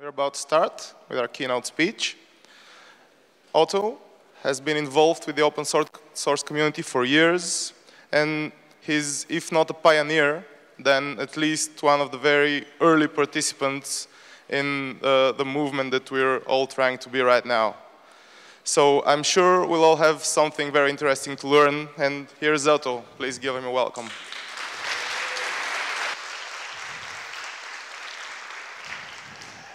We're about to start with our keynote speech. Otto has been involved with the open source community for years, and he's, if not a pioneer, then at least one of the very early participants in uh, the movement that we're all trying to be right now. So I'm sure we'll all have something very interesting to learn, and here's Otto. Please give him a welcome.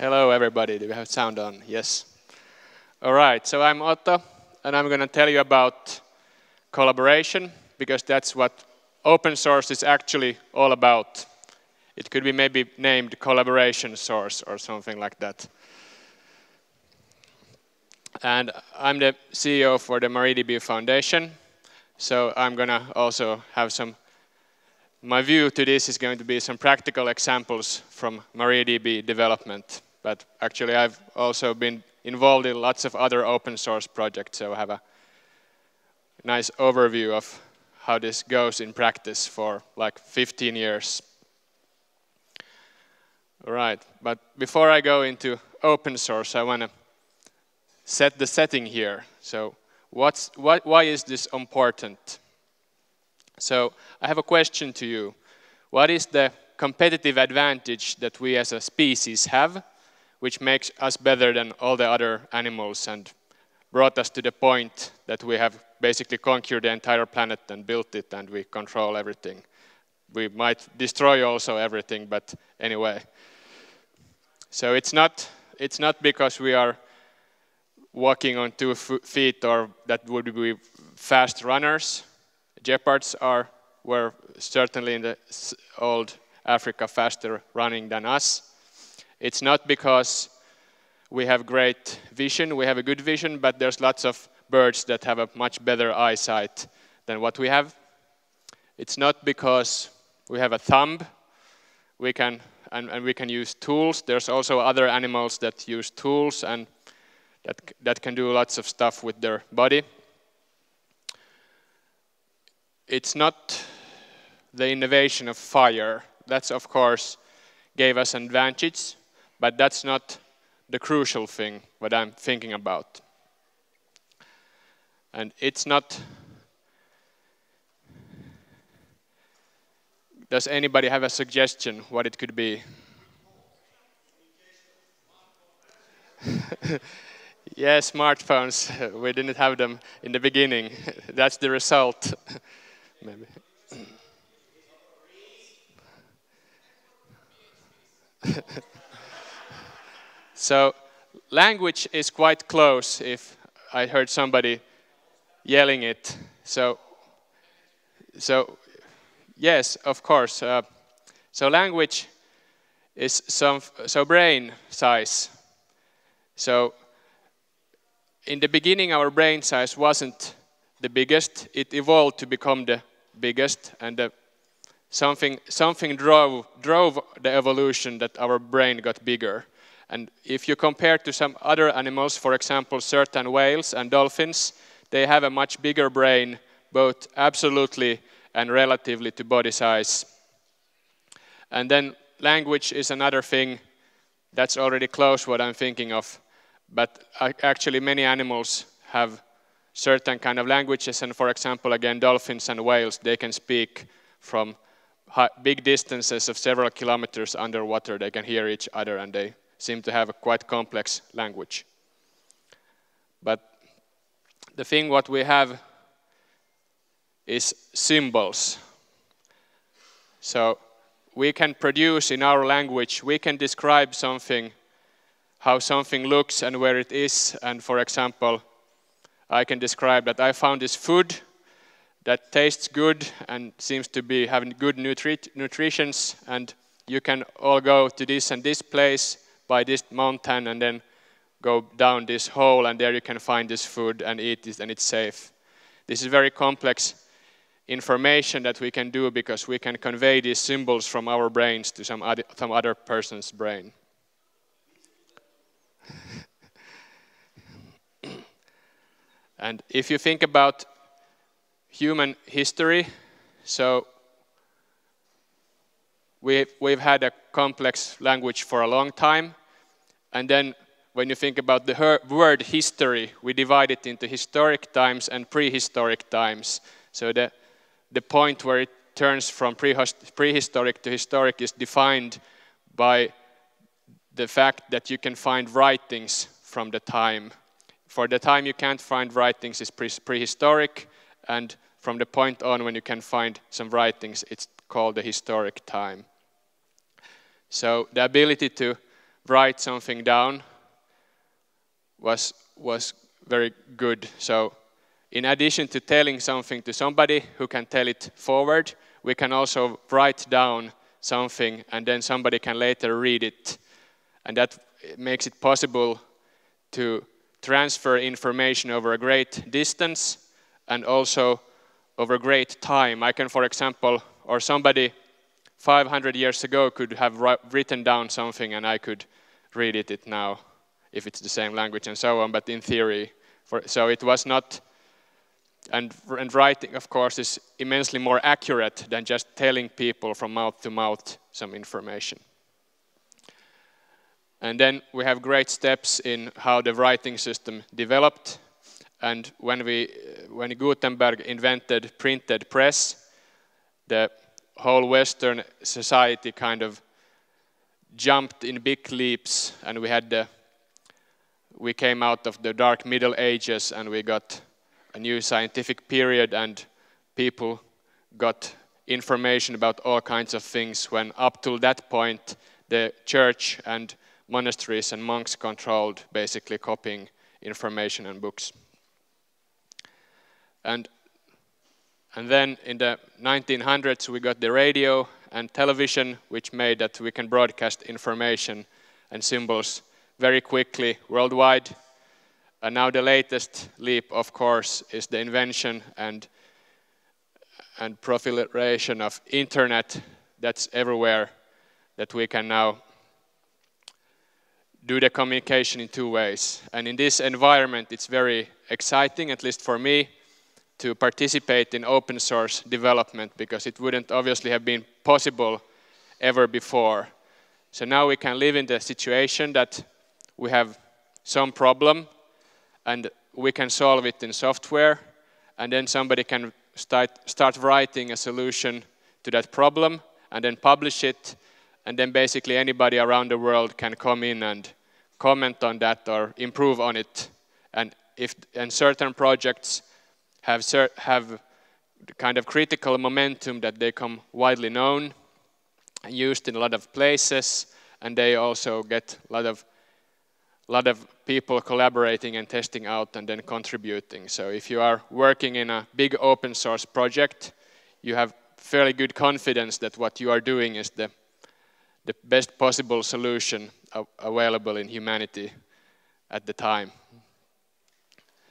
Hello, everybody. Do we have sound on? Yes. All right, so I'm Otto, and I'm going to tell you about collaboration, because that's what open source is actually all about. It could be maybe named collaboration source or something like that. And I'm the CEO for the MariaDB Foundation, so I'm going to also have some my view to this is going to be some practical examples from MariaDB development. But actually, I've also been involved in lots of other open source projects, so I have a nice overview of how this goes in practice for like 15 years. All right, but before I go into open source, I want to set the setting here. So what's, what, why is this important? So I have a question to you. What is the competitive advantage that we as a species have which makes us better than all the other animals and brought us to the point that we have basically conquered the entire planet and built it and we control everything. We might destroy also everything, but anyway. So it's not, it's not because we are walking on two feet or that would be fast runners. Gepards are, were certainly in the old Africa faster running than us. It's not because we have great vision, we have a good vision, but there's lots of birds that have a much better eyesight than what we have. It's not because we have a thumb, we can, and, and we can use tools. There's also other animals that use tools and that, that can do lots of stuff with their body. It's not the innovation of fire. That's, of course, gave us an advantage. But that's not the crucial thing, what I'm thinking about. And it's not. Does anybody have a suggestion what it could be? yeah, smartphones. We didn't have them in the beginning. That's the result. Maybe. So language is quite close if I heard somebody yelling it. So, so yes, of course. Uh, so language is some, so brain size. So in the beginning, our brain size wasn't the biggest. It evolved to become the biggest, and the, something, something drove, drove the evolution that our brain got bigger. And if you compare to some other animals, for example, certain whales and dolphins, they have a much bigger brain, both absolutely and relatively to body size. And then language is another thing that's already close what I'm thinking of. But actually many animals have certain kind of languages and for example again dolphins and whales they can speak from big distances of several kilometers underwater they can hear each other and they seem to have a quite complex language. But the thing what we have is symbols. So we can produce in our language, we can describe something, how something looks and where it is. And for example, I can describe that I found this food that tastes good and seems to be having good nutri nutritions and you can all go to this and this place by this mountain and then go down this hole and there you can find this food and eat it and it's safe. This is very complex information that we can do because we can convey these symbols from our brains to some other, some other person's brain. and if you think about human history, so we've, we've had a complex language for a long time, And then when you think about the word history, we divide it into historic times and prehistoric times. So the, the point where it turns from prehistoric to historic is defined by the fact that you can find writings from the time. For the time you can't find writings is prehistoric, and from the point on when you can find some writings, it's called the historic time. So the ability to write something down was, was very good. So in addition to telling something to somebody who can tell it forward, we can also write down something and then somebody can later read it. And that makes it possible to transfer information over a great distance and also over a great time. I can, for example, or somebody 500 years ago could have written down something and I could read it, it now if it's the same language and so on, but in theory. For, so it was not, and, and writing, of course, is immensely more accurate than just telling people from mouth to mouth some information. And then we have great steps in how the writing system developed. And when, we, when Gutenberg invented printed press, the whole Western society kind of jumped in big leaps, and we had the we came out of the dark Middle Ages and we got a new scientific period, and people got information about all kinds of things. When up till that point, the church and monasteries and monks controlled basically copying information and books. And and then in the 1900s, we got the radio and television, which made that we can broadcast information and symbols very quickly worldwide. And now the latest leap, of course, is the invention and, and proliferation of internet that's everywhere, that we can now do the communication in two ways. And in this environment, it's very exciting, at least for me, to participate in open source development because it wouldn't obviously have been possible ever before. So now we can live in the situation that we have some problem and we can solve it in software and then somebody can start, start writing a solution to that problem and then publish it and then basically anybody around the world can come in and comment on that or improve on it and if and certain projects have have kind of critical momentum that they come widely known and used in a lot of places and they also get a lot of lot of people collaborating and testing out and then contributing. So if you are working in a big open source project, you have fairly good confidence that what you are doing is the, the best possible solution available in humanity at the time.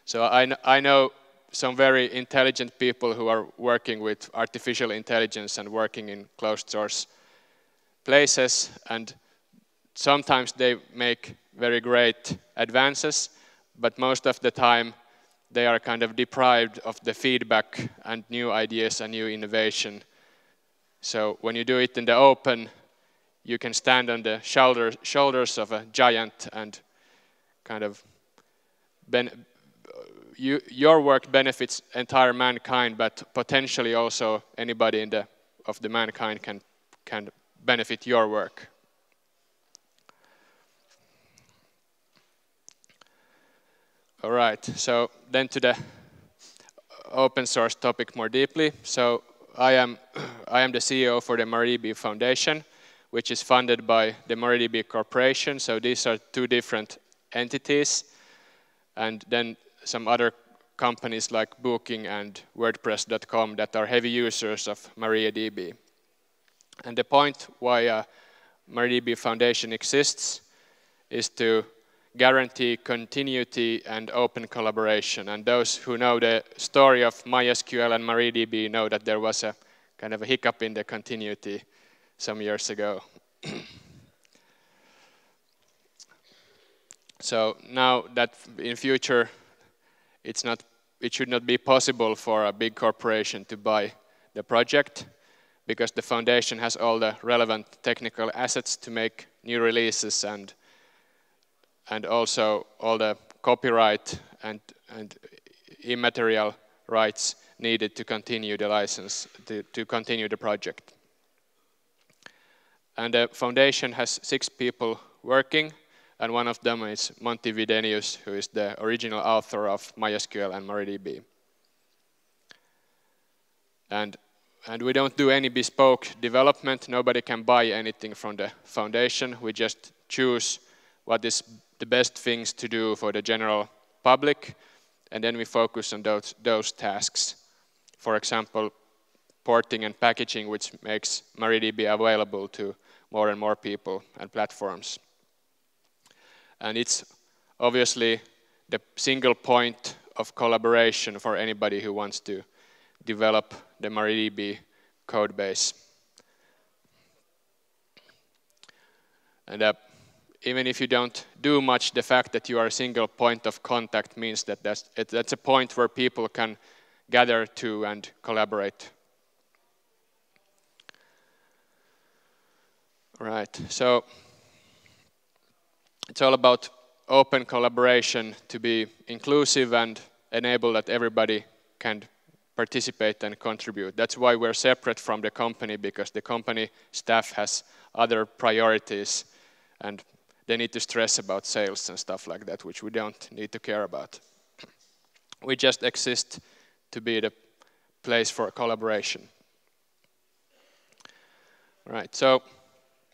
So I, I know some very intelligent people who are working with artificial intelligence and working in closed source places and sometimes they make very great advances, but most of the time they are kind of deprived of the feedback and new ideas and new innovation. So when you do it in the open, you can stand on the shoulder, shoulders of a giant and kind of ben, you, your work benefits entire mankind, but potentially also anybody in the, of the mankind can, can benefit your work. All right, so then to the open source topic more deeply. So I am, I am the CEO for the MariaDB Foundation, which is funded by the MariaDB Corporation. So these are two different entities. And then some other companies like Booking and WordPress.com that are heavy users of MariaDB. And the point why uh, MariaDB Foundation exists is to guarantee continuity and open collaboration. And those who know the story of MySQL and MariaDB know that there was a kind of a hiccup in the continuity some years ago. so now that in future it's not, it should not be possible for a big corporation to buy the project because the foundation has all the relevant technical assets to make new releases and and also all the copyright and, and immaterial rights needed to continue the license, to, to continue the project. And the foundation has six people working, and one of them is Monty Widenius, who is the original author of MySQL and MariaDB. And, and we don't do any bespoke development. Nobody can buy anything from the foundation. We just choose what is the best things to do for the general public, and then we focus on those, those tasks. For example, porting and packaging, which makes MariaDB available to more and more people and platforms. And it's obviously the single point of collaboration for anybody who wants to develop the MariaDB code base. And uh, even if you don't do much, the fact that you are a single point of contact means that that's, it, that's a point where people can gather to and collaborate. Right, so it's all about open collaboration to be inclusive and enable that everybody can participate and contribute. That's why we're separate from the company because the company staff has other priorities and they need to stress about sales and stuff like that, which we don't need to care about. We just exist to be the place for collaboration. Right, so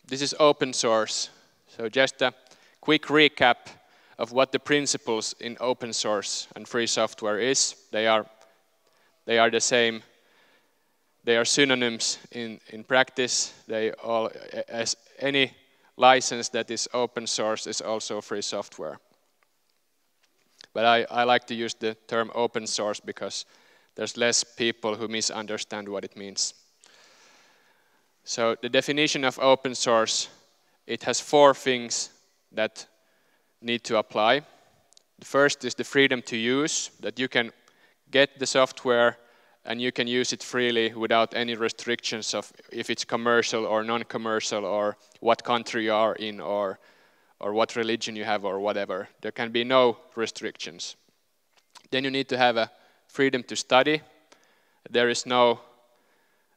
this is open source. So just a quick recap of what the principles in open source and free software is. They are, they are the same. They are synonyms in, in practice. They all, as any license that is open source is also free software. But I, I like to use the term open source because there's less people who misunderstand what it means. So the definition of open source, it has four things that need to apply. The first is the freedom to use, that you can get the software and you can use it freely without any restrictions of if it's commercial or non-commercial or what country you are in or or what religion you have or whatever. There can be no restrictions. Then you need to have a freedom to study. There is no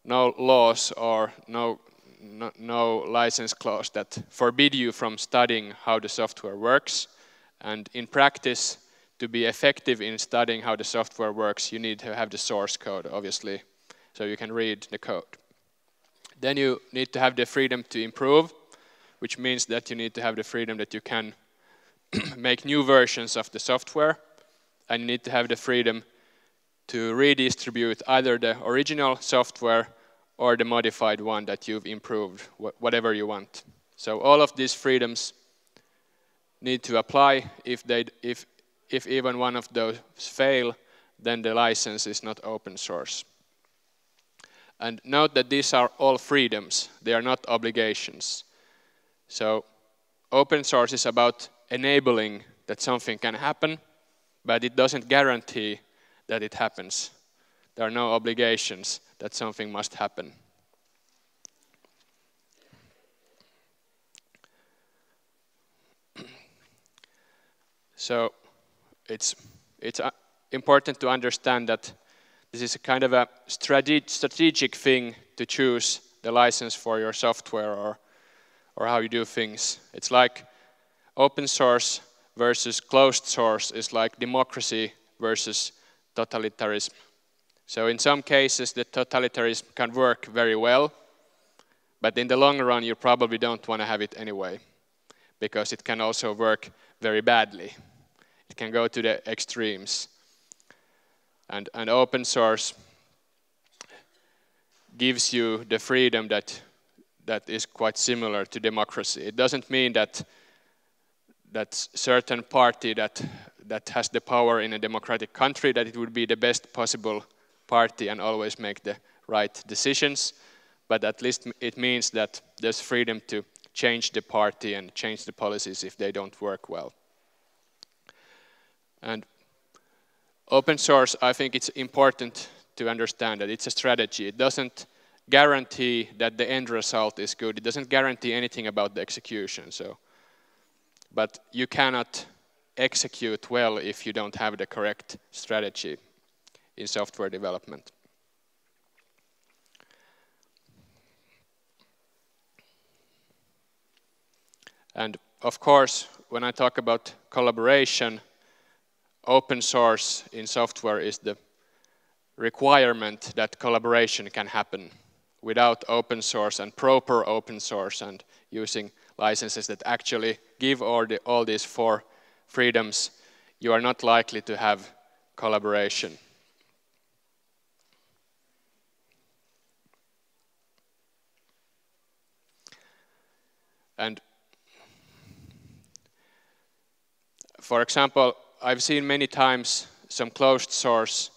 no laws or no, no, license clause that forbid you from studying how the software works. And in practice, to be effective in studying how the software works, you need to have the source code, obviously, so you can read the code. Then you need to have the freedom to improve, which means that you need to have the freedom that you can make new versions of the software, and you need to have the freedom to redistribute either the original software or the modified one that you've improved, whatever you want. So all of these freedoms need to apply if, they, if if even one of those fail, then the license is not open source. And note that these are all freedoms, they are not obligations. So open source is about enabling that something can happen, but it doesn't guarantee that it happens. There are no obligations that something must happen. So it's, it's uh, important to understand that this is a kind of a strategic thing to choose the license for your software or, or how you do things. It's like open source versus closed source is like democracy versus totalitarianism. So in some cases, the totalitarianism can work very well, but in the long run, you probably don't want to have it anyway, because it can also work very badly. It can go to the extremes. And, and open source gives you the freedom that, that is quite similar to democracy. It doesn't mean that that certain party that, that has the power in a democratic country, that it would be the best possible party and always make the right decisions. But at least it means that there's freedom to change the party and change the policies if they don't work well. And open source, I think it's important to understand that it's a strategy. It doesn't guarantee that the end result is good. It doesn't guarantee anything about the execution. So, but you cannot execute well if you don't have the correct strategy in software development. And of course, when I talk about collaboration, open source in software is the requirement that collaboration can happen. Without open source and proper open source and using licenses that actually give all, the, all these four freedoms, you are not likely to have collaboration. And for example, I've seen many times some closed source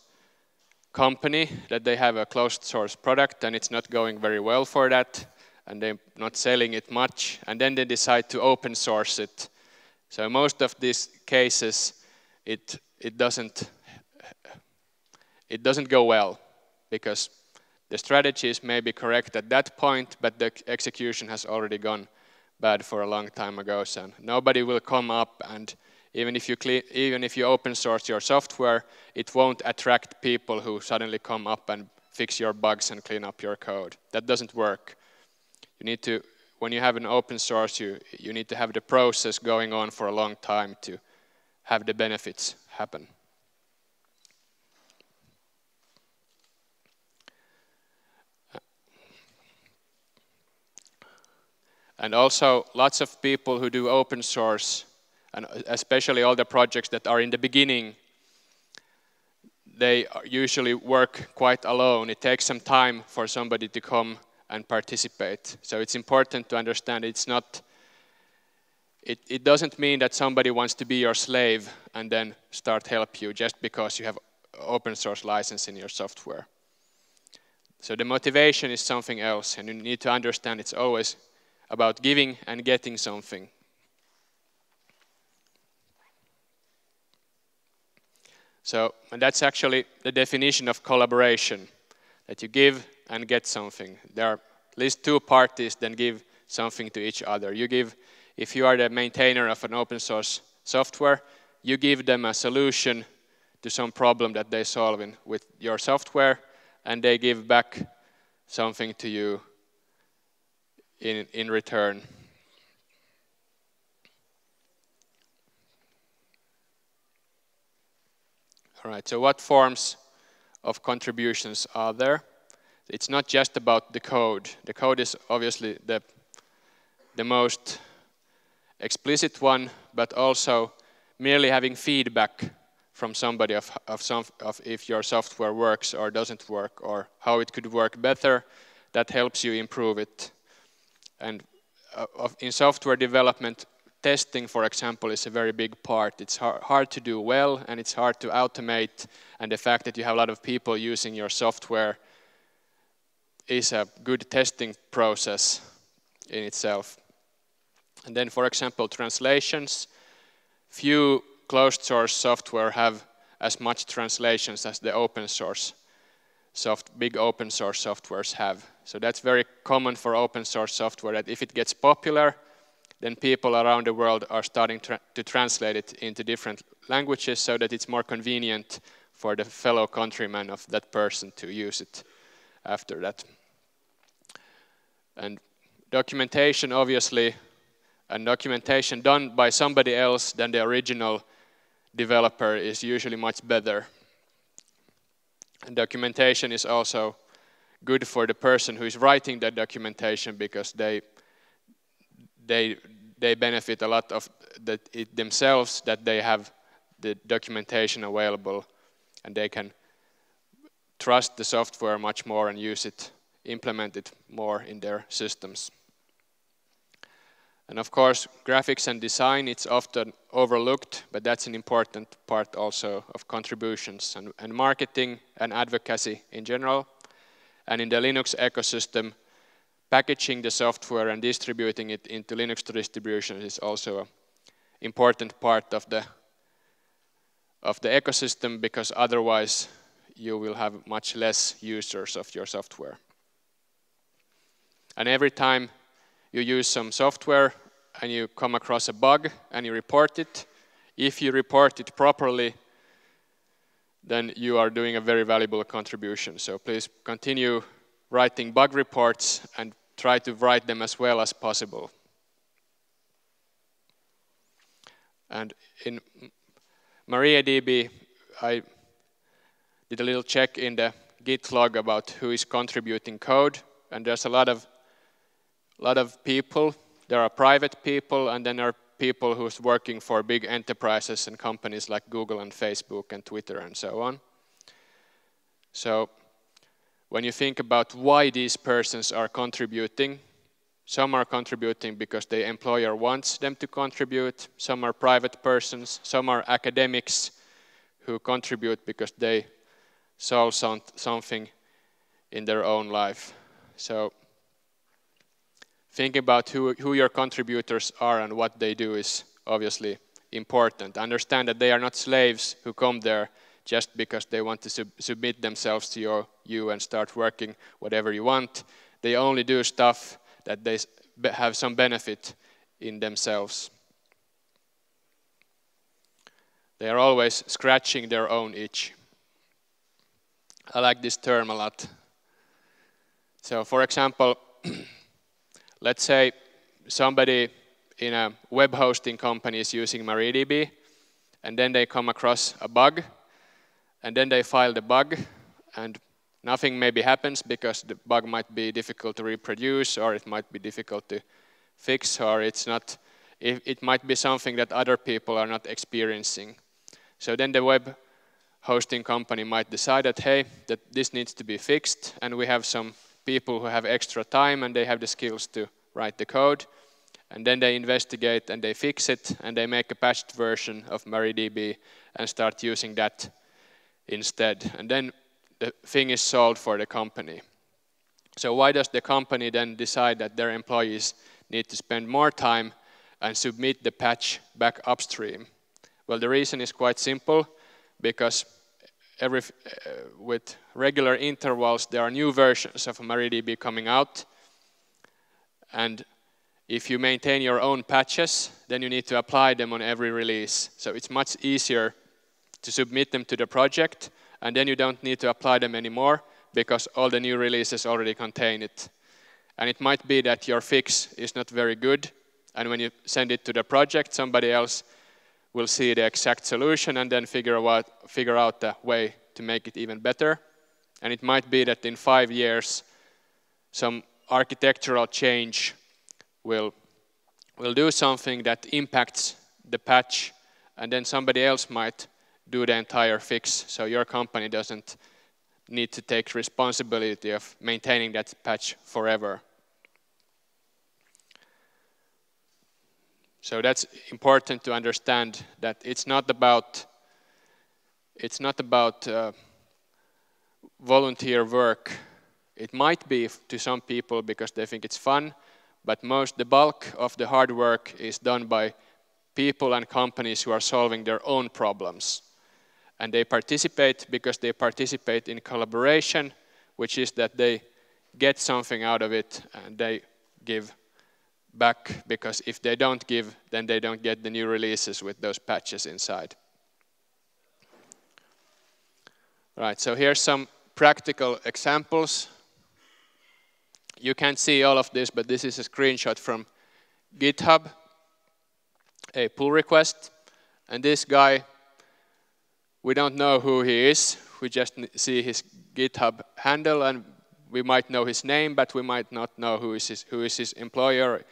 company that they have a closed source product and it's not going very well for that and they're not selling it much and then they decide to open source it. So most of these cases it it doesn't it doesn't go well because the strategy is maybe correct at that point but the execution has already gone bad for a long time ago so nobody will come up and even if you even if you open source your software, it won't attract people who suddenly come up and fix your bugs and clean up your code. That doesn't work. You need to when you have an open source, you you need to have the process going on for a long time to have the benefits happen. And also, lots of people who do open source and especially all the projects that are in the beginning, they usually work quite alone. It takes some time for somebody to come and participate. So it's important to understand it's not, it, it doesn't mean that somebody wants to be your slave and then start help you just because you have open source license in your software. So the motivation is something else and you need to understand it's always about giving and getting something. So and that's actually the definition of collaboration, that you give and get something. There are at least two parties that give something to each other. You give, if you are the maintainer of an open source software, you give them a solution to some problem that they're solving with your software, and they give back something to you in, in return. All right, so what forms of contributions are there? It's not just about the code. The code is obviously the, the most explicit one, but also merely having feedback from somebody of, of, some, of if your software works or doesn't work or how it could work better, that helps you improve it. And uh, in software development, testing, for example, is a very big part. It's hard to do well and it's hard to automate. And the fact that you have a lot of people using your software is a good testing process in itself. And then, for example, translations. Few closed source software have as much translations as the open source soft, big open source softwares have. So that's very common for open source software that if it gets popular, then people around the world are starting tra to translate it into different languages so that it's more convenient for the fellow countrymen of that person to use it after that. And documentation, obviously, and documentation done by somebody else than the original developer is usually much better. And documentation is also good for the person who is writing that documentation because they they they benefit a lot of it themselves that they have the documentation available and they can trust the software much more and use it, implement it more in their systems. And of course, graphics and design, it's often overlooked, but that's an important part also of contributions and, and marketing and advocacy in general. And in the Linux ecosystem, packaging the software and distributing it into Linux distributions is also an important part of the of the ecosystem because otherwise you will have much less users of your software. And every time you use some software and you come across a bug and you report it. If you report it properly, then you are doing a very valuable contribution. So please continue writing bug reports and try to write them as well as possible. And in MariaDB, I did a little check in the Git log about who is contributing code, and there's a lot of lot of people. There are private people, and then there are people who's working for big enterprises and companies like Google and Facebook and Twitter and so on. So when you think about why these persons are contributing, some are contributing because the employer wants them to contribute, some are private persons, some are academics who contribute because they solve some, something in their own life. So think about who, who your contributors are and what they do is obviously important. Understand that they are not slaves who come there just because they want to sub submit themselves to your, you and start working whatever you want. They only do stuff that they have some benefit in themselves. They are always scratching their own itch. I like this term a lot. So, for example, let's say somebody in a web hosting company is using MariaDB, and then they come across a bug, and then they file the bug, and Nothing maybe happens because the bug might be difficult to reproduce or it might be difficult to fix or it's not, it, it might be something that other people are not experiencing. So then the web hosting company might decide that, hey, that this needs to be fixed and we have some people who have extra time and they have the skills to write the code. And then they investigate and they fix it and they make a patched version of MariaDB and start using that instead. And then the thing is solved for the company. So why does the company then decide that their employees need to spend more time and submit the patch back upstream? Well, the reason is quite simple, because every, uh, with regular intervals, there are new versions of MariaDB coming out. And if you maintain your own patches, then you need to apply them on every release. So it's much easier to submit them to the project and then you don't need to apply them anymore because all the new releases already contain it. And it might be that your fix is not very good, and when you send it to the project, somebody else will see the exact solution and then figure out, figure out the way to make it even better. And it might be that in five years, some architectural change will, will do something that impacts the patch, and then somebody else might do the entire fix so your company doesn't need to take responsibility of maintaining that patch forever. So that's important to understand that it's not about it's not about uh, volunteer work. It might be to some people because they think it's fun, but most the bulk of the hard work is done by people and companies who are solving their own problems. And they participate because they participate in collaboration, which is that they get something out of it and they give back because if they don't give, then they don't get the new releases with those patches inside. Right, so here's some practical examples. You can't see all of this, but this is a screenshot from GitHub, a pull request. And this guy we don't know who he is. We just see his GitHub handle and we might know his name, but we might not know who is his, who is his employer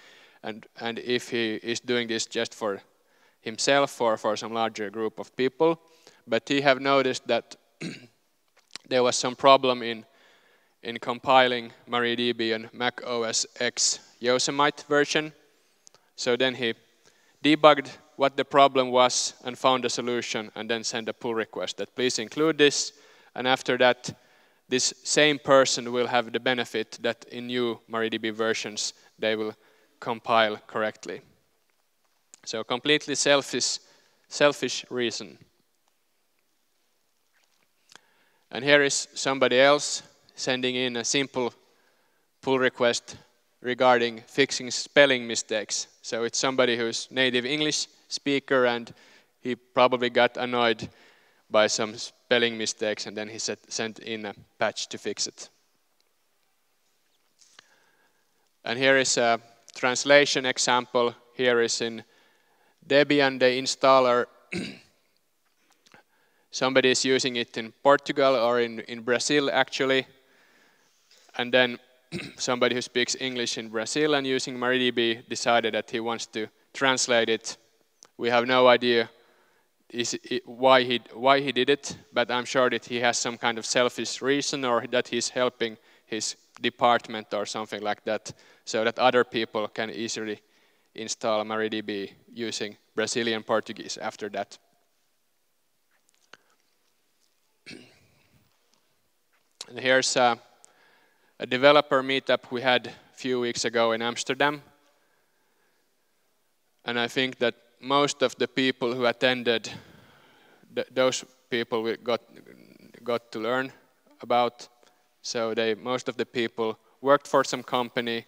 and, and if he is doing this just for himself or for some larger group of people. But he have noticed that there was some problem in, in compiling MariaDB and Mac OS X Yosemite version. So then he debugged what the problem was and found a solution and then sent a pull request that please include this and after that this same person will have the benefit that in new MariaDB versions they will compile correctly. So completely selfish, selfish reason. And here is somebody else sending in a simple pull request regarding fixing spelling mistakes. So it's somebody who's native English speaker and he probably got annoyed by some spelling mistakes and then he set, sent in a patch to fix it. And here is a translation example. Here is in Debian, the installer. Somebody is using it in Portugal or in, in Brazil, actually. And then somebody who speaks English in Brazil and using MariaDB decided that he wants to translate it. We have no idea it, why, he, why he did it, but I'm sure that he has some kind of selfish reason or that he's helping his department or something like that so that other people can easily install MariaDB using Brazilian Portuguese after that. and here's a, a developer meetup we had a few weeks ago in Amsterdam. And I think that most of the people who attended, th those people we got, got to learn about. So they, most of the people worked for some company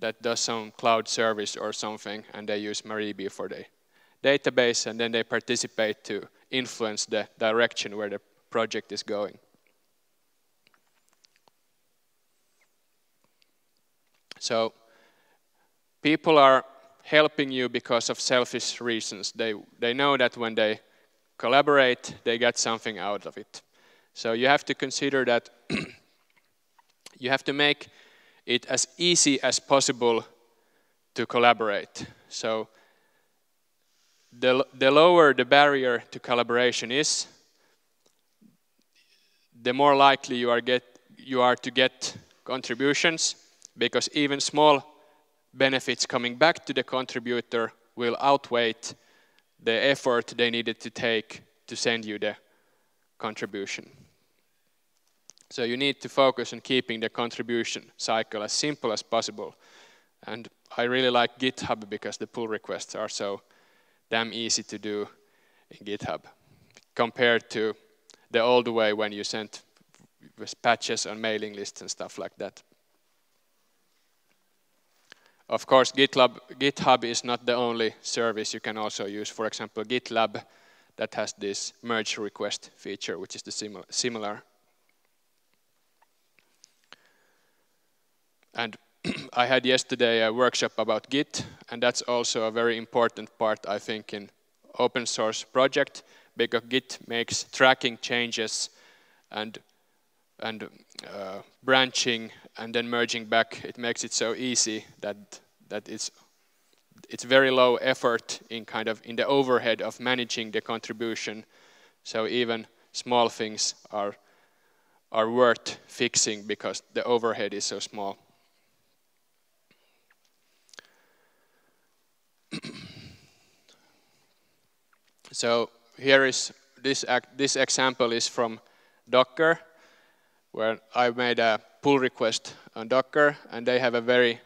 that does some cloud service or something, and they use MariaDB for the database, and then they participate to influence the direction where the project is going. So people are helping you because of selfish reasons. They, they know that when they collaborate, they get something out of it. So you have to consider that you have to make it as easy as possible to collaborate. So the, the lower the barrier to collaboration is, the more likely you are, get, you are to get contributions, because even small benefits coming back to the contributor will outweigh the effort they needed to take to send you the contribution. So you need to focus on keeping the contribution cycle as simple as possible. And I really like GitHub because the pull requests are so damn easy to do in GitHub compared to the old way when you sent patches on mailing lists and stuff like that. Of course, GitLab, GitHub is not the only service you can also use. For example, GitLab that has this merge request feature, which is the similar And I had yesterday a workshop about Git, and that's also a very important part, I think, in open source project, because Git makes tracking changes and, and uh, branching and then merging back. It makes it so easy that, that it's, it's very low effort in kind of in the overhead of managing the contribution. So even small things are, are worth fixing because the overhead is so small. so here is this, this example is from Docker, where I made a pull request on Docker, and they have a very,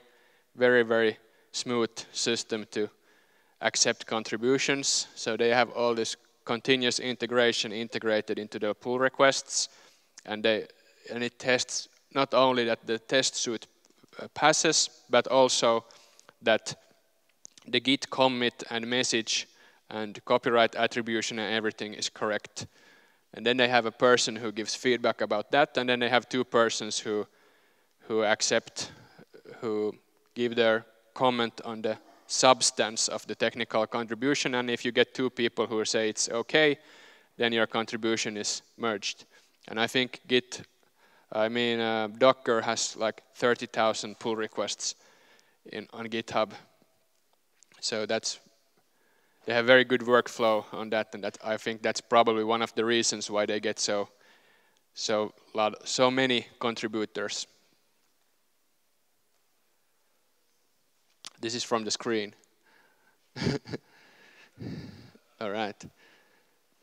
very, very smooth system to accept contributions. So they have all this continuous integration integrated into the pull requests, and they and it tests not only that the test suite uh, passes, but also that the git commit and message and copyright attribution and everything is correct. And then they have a person who gives feedback about that, and then they have two persons who, who accept, who give their comment on the substance of the technical contribution. And if you get two people who say it's okay, then your contribution is merged. And I think Git, I mean, uh, Docker has like 30,000 pull requests in, on GitHub so that's they have very good workflow on that, and that I think that's probably one of the reasons why they get so so lot, so many contributors. This is from the screen. All right.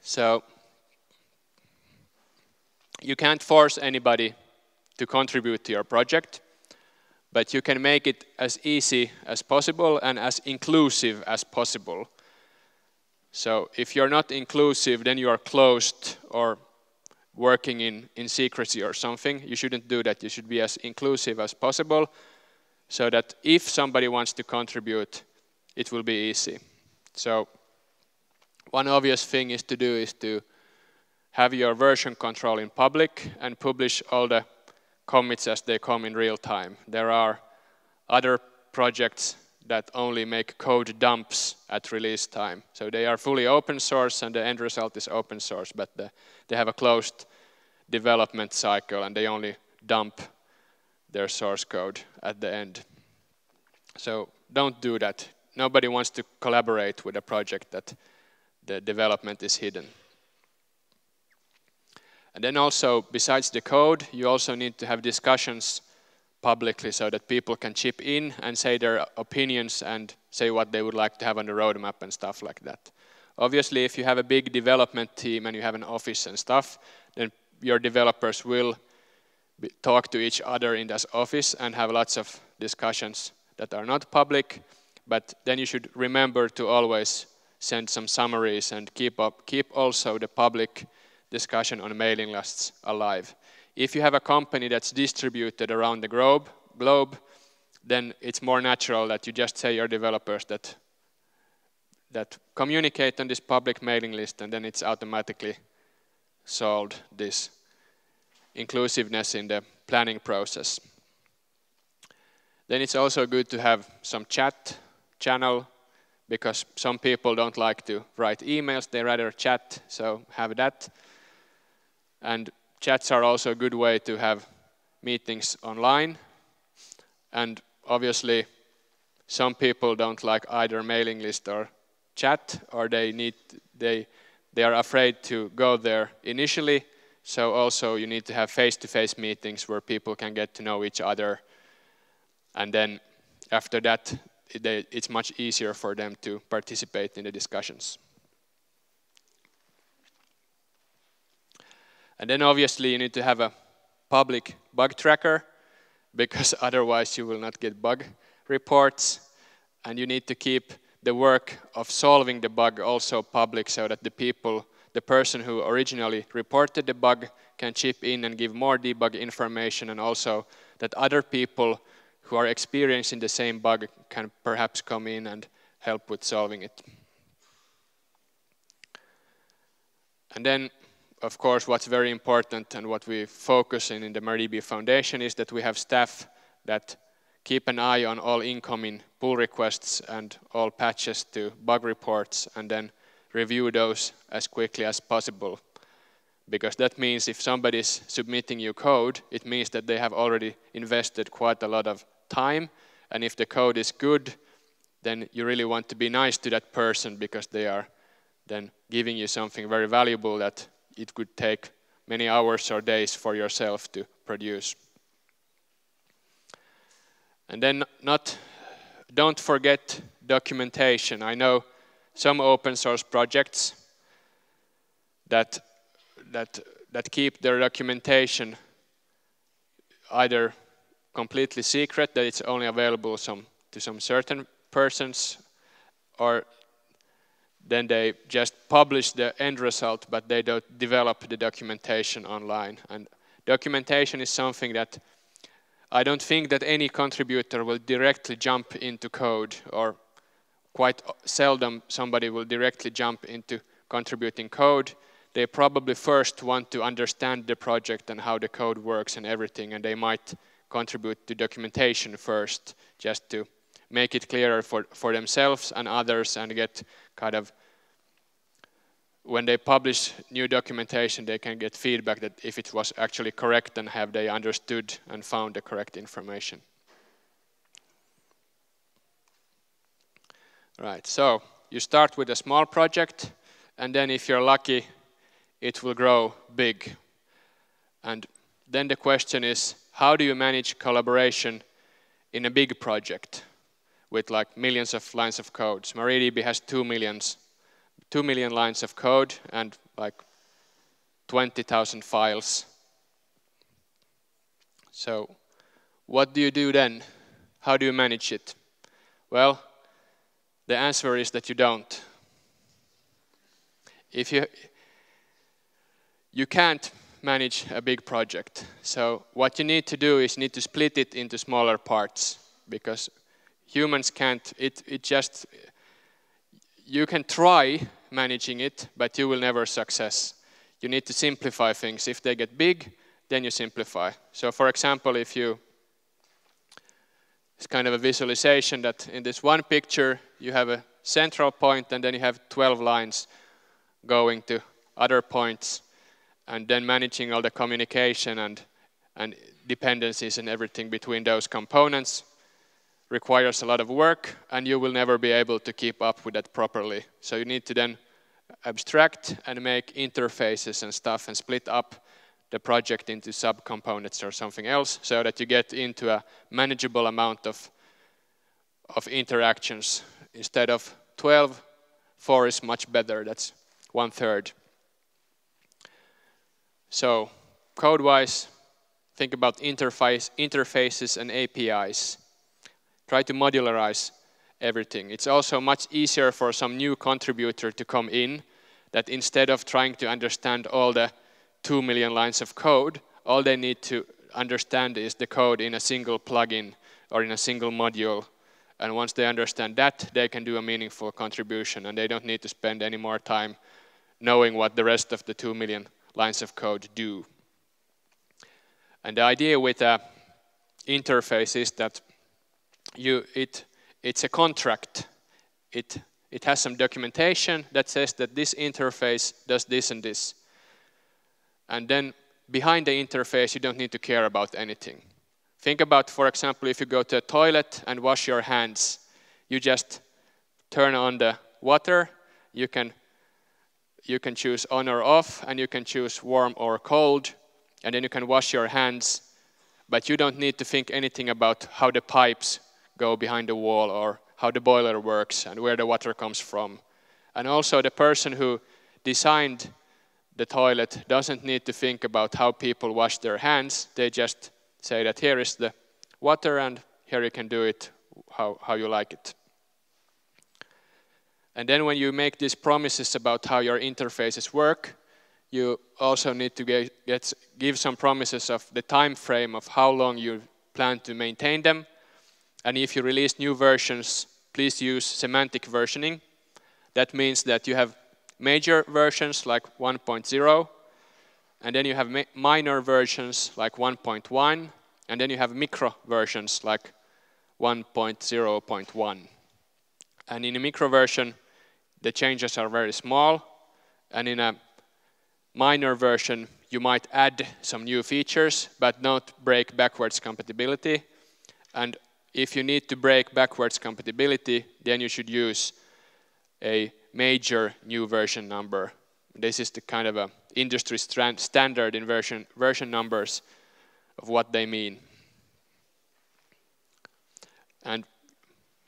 So you can't force anybody to contribute to your project but you can make it as easy as possible and as inclusive as possible. So if you're not inclusive, then you are closed or working in, in secrecy or something. You shouldn't do that. You should be as inclusive as possible. so that if somebody wants to contribute, it will be easy. So one obvious thing is to do is to have your version control in public and publish all the commits as they come in real time. There are other projects that only make code dumps at release time. So they are fully open source and the end result is open source, but the, they have a closed development cycle and they only dump their source code at the end. So don't do that. Nobody wants to collaborate with a project that the development is hidden. And then also, besides the code, you also need to have discussions publicly so that people can chip in and say their opinions and say what they would like to have on the roadmap and stuff like that. Obviously, if you have a big development team and you have an office and stuff, then your developers will talk to each other in this office and have lots of discussions that are not public, but then you should remember to always send some summaries and keep up keep also the public discussion on mailing lists alive. If you have a company that's distributed around the globe, globe then it's more natural that you just say your developers that that communicate on this public mailing list and then it's automatically solved this inclusiveness in the planning process. Then it's also good to have some chat channel because some people don't like to write emails, they rather chat, so have that. And chats are also a good way to have meetings online. And obviously, some people don't like either mailing list or chat, or they need they they are afraid to go there initially. So also you need to have face-to-face -face meetings where people can get to know each other and then after that, it's much easier for them to participate in the discussions. And then obviously you need to have a public bug tracker because otherwise you will not get bug reports. And you need to keep the work of solving the bug also public so that the people, the person who originally reported the bug can chip in and give more debug information and also that other people who are experiencing the same bug can perhaps come in and help with solving it. And then, of course, what's very important and what we focus in in the MariaDB Foundation is that we have staff that keep an eye on all incoming pull requests and all patches to bug reports and then review those as quickly as possible. Because that means if somebody is submitting you code, it means that they have already invested quite a lot of time. And if the code is good, then you really want to be nice to that person because they are then giving you something very valuable that it could take many hours or days for yourself to produce. And then not don't forget documentation. I know some open source projects that that that keep their documentation either completely secret, that it's only available some, to some certain persons, or then they just publish the end result, but they don't develop the documentation online. And documentation is something that I don't think that any contributor will directly jump into code, or quite seldom somebody will directly jump into contributing code. They probably first want to understand the project and how the code works and everything, and they might contribute to documentation first, just to make it clearer for, for themselves and others and get kind of when they publish new documentation, they can get feedback that if it was actually correct and have they understood and found the correct information. Right, so you start with a small project, and then if you're lucky, it will grow big. And then the question is, how do you manage collaboration in a big project with like millions of lines of code? MariaDB has two millions, two million lines of code and like 20,000 files. So what do you do then? How do you manage it? Well, the answer is that you don't. If you, you can't manage a big project. So what you need to do is you need to split it into smaller parts. because humans can't, it, it just, you can try managing it, but you will never success. You need to simplify things. If they get big, then you simplify. So for example, if you, it's kind of a visualization that in this one picture, you have a central point and then you have 12 lines going to other points and then managing all the communication and, and dependencies and everything between those components requires a lot of work and you will never be able to keep up with that properly. So you need to then abstract and make interfaces and stuff and split up the project into subcomponents or something else so that you get into a manageable amount of, of interactions. Instead of 12, 4 is much better. That's one third. So code-wise, think about interface, interfaces and APIs. Try to modularize everything. It's also much easier for some new contributor to come in that instead of trying to understand all the 2 million lines of code, all they need to understand is the code in a single plugin or in a single module. And once they understand that, they can do a meaningful contribution and they don't need to spend any more time knowing what the rest of the 2 million lines of code do. And the idea with a interface is that you, it, it's a contract. It, it has some documentation that says that this interface does this and this. And then behind the interface, you don't need to care about anything. Think about, for example, if you go to a toilet and wash your hands, you just turn on the water, you can you can choose on or off, and you can choose warm or cold, and then you can wash your hands. But you don't need to think anything about how the pipes go behind the wall or how the boiler works and where the water comes from. And also, the person who designed the toilet doesn't need to think about how people wash their hands. They just say that here is the water, and here you can do it how, how you like it. And then when you make these promises about how your interfaces work, you also need to get, get, give some promises of the time frame of how long you plan to maintain them. And if you release new versions, please use semantic versioning. That means that you have major versions like 1.0, and then you have minor versions like 1.1, and then you have micro versions like 1.0.1. And in a micro version, the changes are very small, and in a minor version, you might add some new features, but not break backwards compatibility. And if you need to break backwards compatibility, then you should use a major new version number. This is the kind of a industry standard in version, version numbers of what they mean. And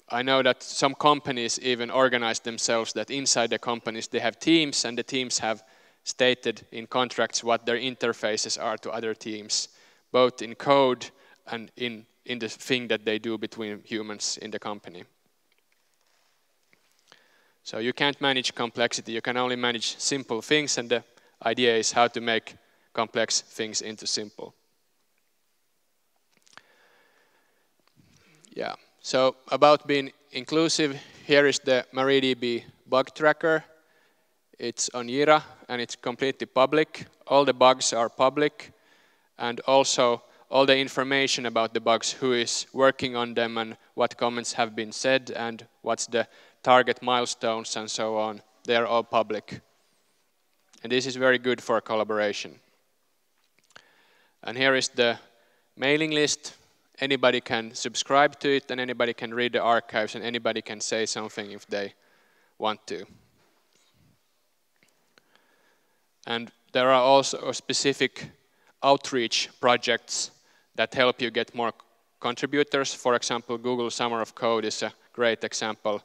I know that some companies even organize themselves that inside the companies they have teams and the teams have stated in contracts what their interfaces are to other teams, both in code and in, in the thing that they do between humans in the company. So you can't manage complexity, you can only manage simple things and the idea is how to make complex things into simple. Yeah. So about being inclusive, here is the MariaDB bug tracker. It's on Jira and it's completely public. All the bugs are public and also all the information about the bugs, who is working on them and what comments have been said and what's the target milestones and so on. They are all public. And this is very good for collaboration. And here is the mailing list anybody can subscribe to it and anybody can read the archives and anybody can say something if they want to. And there are also specific outreach projects that help you get more contributors. For example, Google Summer of Code is a great example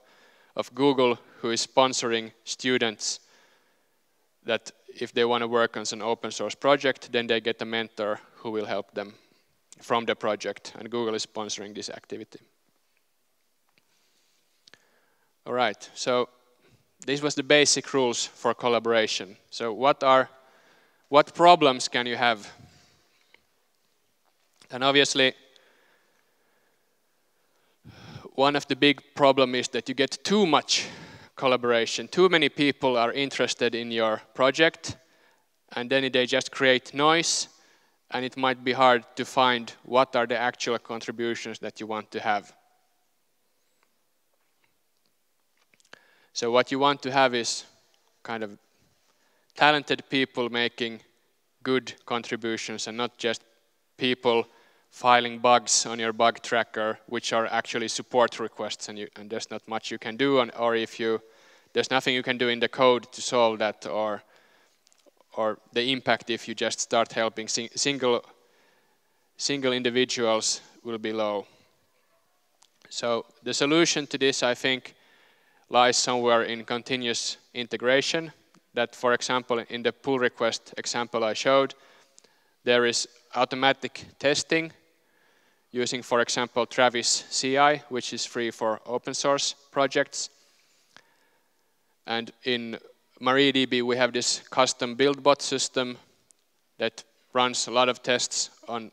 of Google who is sponsoring students that if they want to work on an open source project, then they get a mentor who will help them from the project, and Google is sponsoring this activity. All right, so this was the basic rules for collaboration. So what are, what problems can you have? And obviously, one of the big problem is that you get too much collaboration. Too many people are interested in your project, and then they just create noise, and it might be hard to find what are the actual contributions that you want to have. So what you want to have is kind of talented people making good contributions and not just people filing bugs on your bug tracker, which are actually support requests, and, you, and there's not much you can do, on, or if you there's nothing you can do in the code to solve that, or or the impact if you just start helping sing, single single individuals will be low. So the solution to this, I think, lies somewhere in continuous integration. That, for example, in the pull request example I showed, there is automatic testing using, for example, Travis CI, which is free for open source projects. And in MariaDB, we have this custom build bot system that runs a lot of tests on,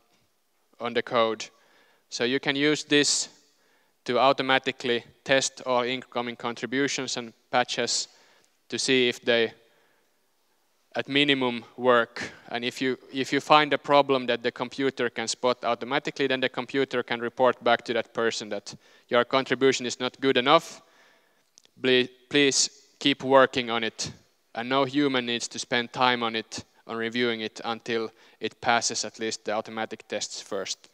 on the code. So you can use this to automatically test all incoming contributions and patches to see if they at minimum work. And if you, if you find a problem that the computer can spot automatically, then the computer can report back to that person that your contribution is not good enough. Please keep working on it. And no human needs to spend time on it, on reviewing it, until it passes at least the automatic tests first.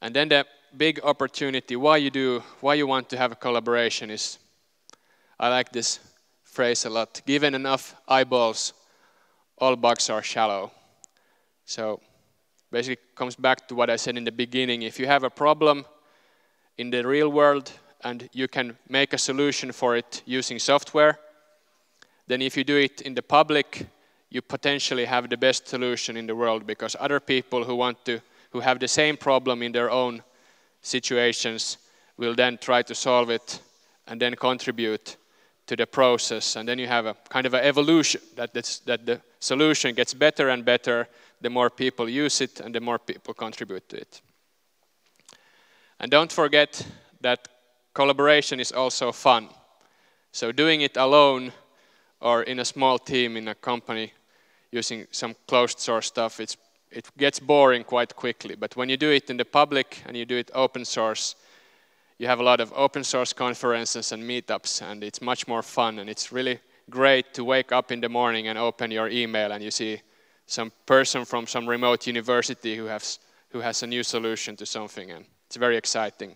And then the big opportunity, why you do, why you want to have a collaboration is I like this phrase a lot. Given enough eyeballs, all bugs are shallow. So basically comes back to what I said in the beginning. If you have a problem in the real world and you can make a solution for it using software, then if you do it in the public, you potentially have the best solution in the world because other people who want to, who have the same problem in their own situations will then try to solve it and then contribute to the process. And then you have a kind of an evolution that, that the solution gets better and better the more people use it and the more people contribute to it. And don't forget that collaboration is also fun. So doing it alone or in a small team in a company using some closed source stuff, it gets boring quite quickly. But when you do it in the public and you do it open source, you have a lot of open source conferences and meetups, and it's much more fun. And it's really great to wake up in the morning and open your email, and you see some person from some remote university who has, who has a new solution to something, and it's very exciting.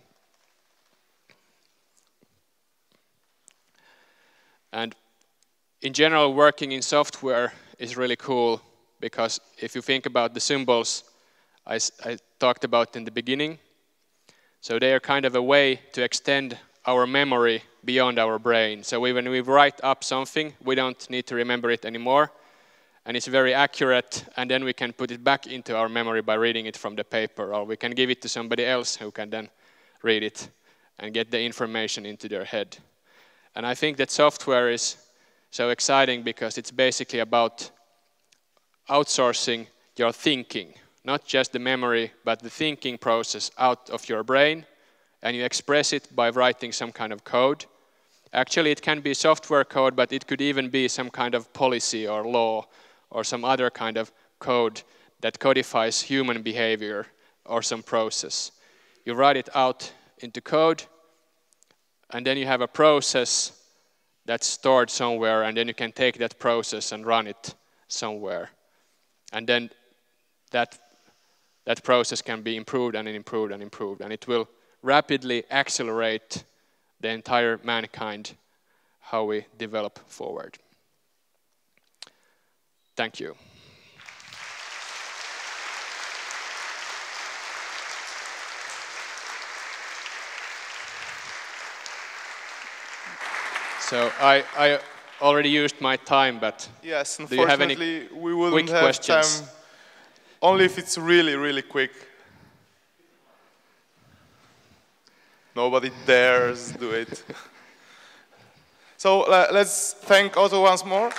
And in general, working in software is really cool because if you think about the symbols I, I talked about in the beginning, so they are kind of a way to extend our memory beyond our brain. So when we write up something, we don't need to remember it anymore. And it's very accurate, and then we can put it back into our memory by reading it from the paper, or we can give it to somebody else who can then read it and get the information into their head. And I think that software is so exciting because it's basically about outsourcing your thinking not just the memory, but the thinking process out of your brain, and you express it by writing some kind of code. Actually, it can be software code, but it could even be some kind of policy or law or some other kind of code that codifies human behavior or some process. You write it out into code, and then you have a process that's stored somewhere, and then you can take that process and run it somewhere. And then that that process can be improved and improved and improved, and it will rapidly accelerate the entire mankind how we develop forward. Thank you. So I, I already used my time, but yes, do you have any we quick questions? Time only if it's really, really quick. Nobody dares do it. so uh, let's thank Otto once more.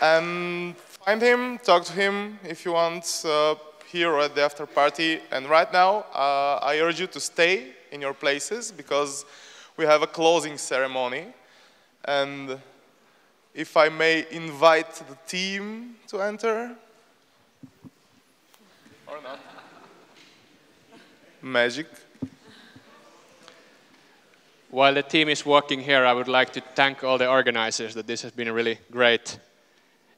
and find him, talk to him if you want uh, here at the after party. And right now, uh, I urge you to stay in your places because we have a closing ceremony. And if I may invite the team to enter. Or not. Magic. While the team is working here, I would like to thank all the organizers that this has been a really great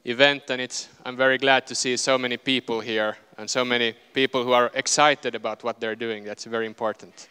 event and it's, I'm very glad to see so many people here and so many people who are excited about what they're doing. That's very important.